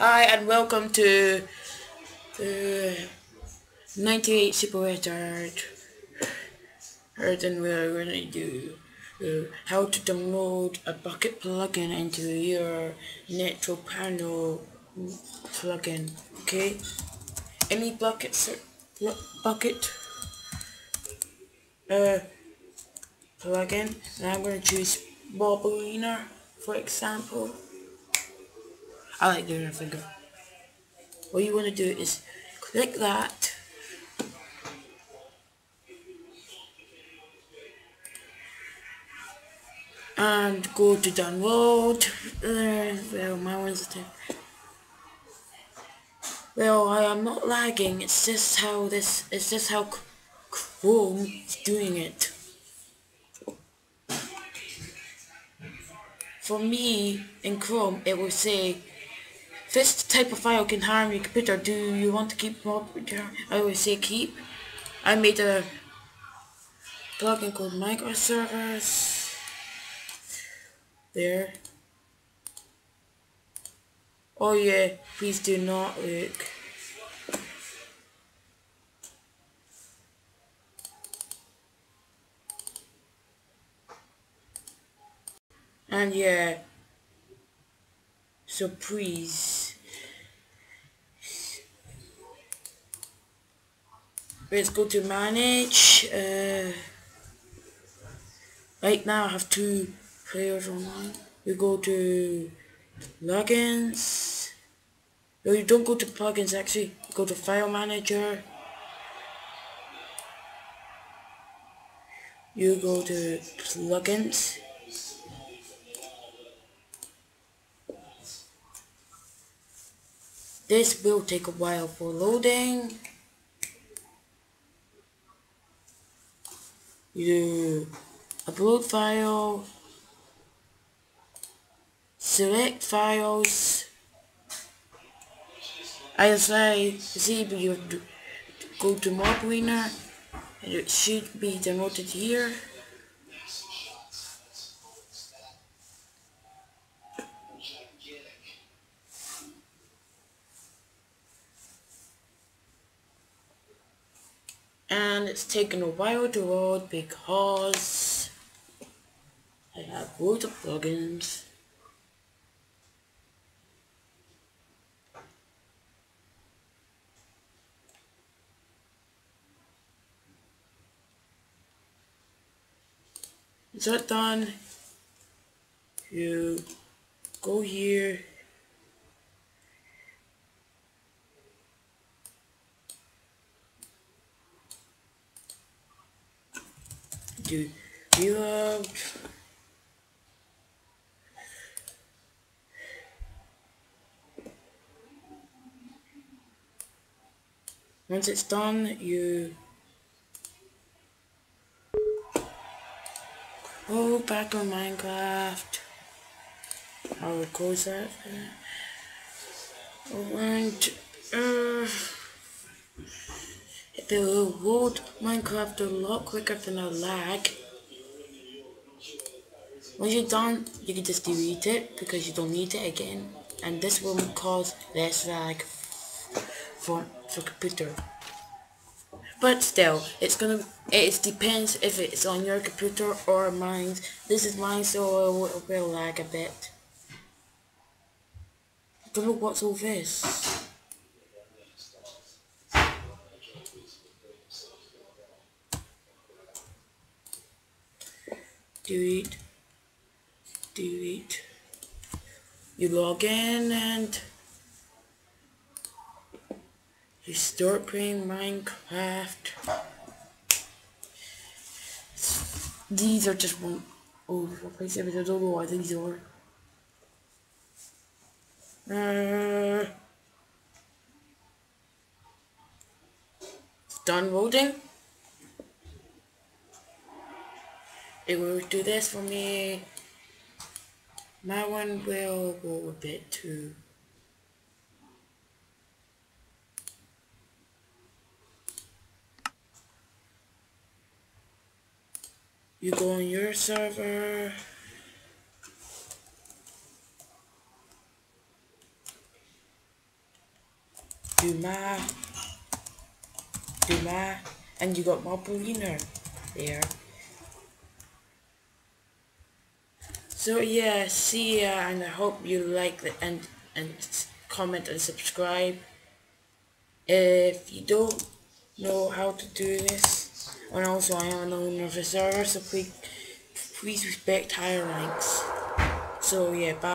Hi and welcome to the 98 Super Richard. And we're gonna do uh, how to download a Bukkit plugin into your Nitro Panel plugin. Okay, any Bukkit Bukkit uh, plugin, and I'm gonna choose Ballerina for example. I like doing a finger. What you want to do is click that. And go to download. Well, my one's the Well, I am not lagging. It's just how this. It's just how Chrome is doing it. For me, in Chrome, it will say this type of file can harm your computer. Do you want to keep? I will say keep. I made a plugin called microservers. There. Oh yeah, please do not look. And yeah, so please, let's go to manage. Uh, right now I have two players online. We go to plugins. No, you don't go to plugins actually. You go to file manager. You go to plugins. This will take a while for loading. You upload file, select files. I say, see, you go to Mob winner and it should be downloaded here. And it's taken a while to load because I have loads of plugins. Is that done? You go here do reload. Once it's done, you go back on Minecraft. I will close that. And uh, they will load Minecraft a lot quicker than a lag. Once you're done, you can just delete it because you don't need it again. And this will cause less lag for, for computer. But still, it's gonna, it depends if it's on your computer or mine. This is mine, so it will, it lag a bit. But look what's all this. Delete delete you log in and you start playing Minecraft. These are just one. Oh I don't know what these are. Uh, done voting it will do this for me. My one will go a bit too. You go on your server. do math, do math, and you got my Marbolina there. So yeah, see ya, and I hope you like the and and comment and subscribe. If you don't know how to do this, and also I am an owner of a server, so please please respect higher ranks. So yeah, bye.